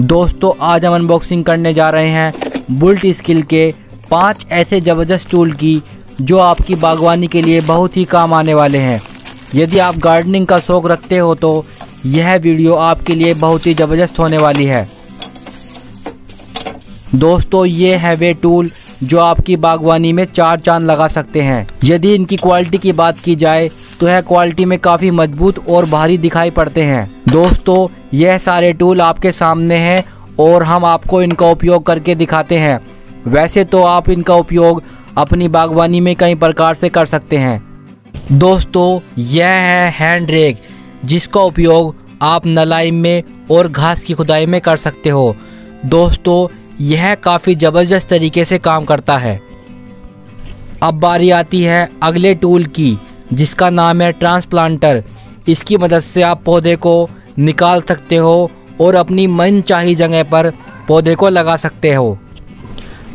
दोस्तों, आज हम अनबॉक्सिंग करने जा रहे हैं बुल्ट स्किल के पाँच ऐसे ज़बरदस्त टूल की, जो आपकी बागवानी के लिए बहुत ही काम आने वाले हैं। यदि आप गार्डनिंग का शौक रखते हो तो यह वीडियो आपके लिए बहुत ही ज़बरदस्त होने वाली है। दोस्तों, ये है वे टूल जो आपकी बागवानी में चार चाँद लगा सकते हैं। यदि इनकी क्वालिटी की बात की जाए तो यह क्वालिटी में काफ़ी मज़बूत और भारी दिखाई पड़ते हैं। दोस्तों, यह सारे टूल आपके सामने हैं और हम आपको इनका उपयोग करके दिखाते हैं। वैसे तो आप इनका उपयोग अपनी बागवानी में कई प्रकार से कर सकते हैं। दोस्तों, यह है हैंड रेक जिसका उपयोग आप नलाई में और घास की खुदाई में कर सकते हो। दोस्तों यह काफ़ी ज़बरदस्त तरीके से काम करता है। अब बारी आती है अगले टूल की, जिसका नाम है ट्रांसप्लांटर। इसकी मदद से आप पौधे को निकाल सकते हो और अपनी मन चाही जगह पर पौधे को लगा सकते हो।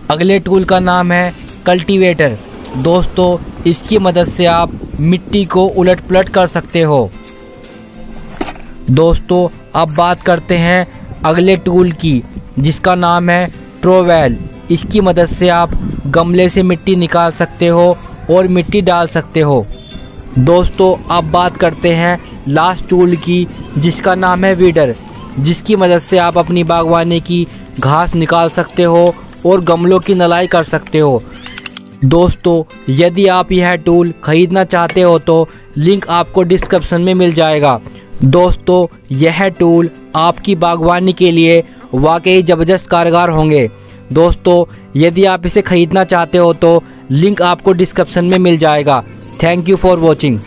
अगले टूल का नाम है कल्टीवेटर। दोस्तों, इसकी मदद से आप मिट्टी को उलट पलट कर सकते हो। दोस्तों, अब बात करते हैं अगले टूल की, जिसका नाम है ट्रोवेल। इसकी मदद से आप गमले से मिट्टी निकाल सकते हो और मिट्टी डाल सकते हो। दोस्तों, अब बात करते हैं लास्ट टूल की, जिसका नाम है वीडर। जिसकी मदद से आप अपनी बागवानी की घास निकाल सकते हो और गमलों की नलाई कर सकते हो। दोस्तों, यदि आप यह टूल ख़रीदना चाहते हो तो लिंक आपको डिस्क्रिप्शन में मिल जाएगा। दोस्तों, यह टूल आपकी बागवानी के लिए वाकई ज़बरदस्त कारगर होंगे। दोस्तों, यदि आप इसे ख़रीदना चाहते हो तो लिंक आपको डिस्क्रिप्शन में मिल जाएगा। Thank you for watching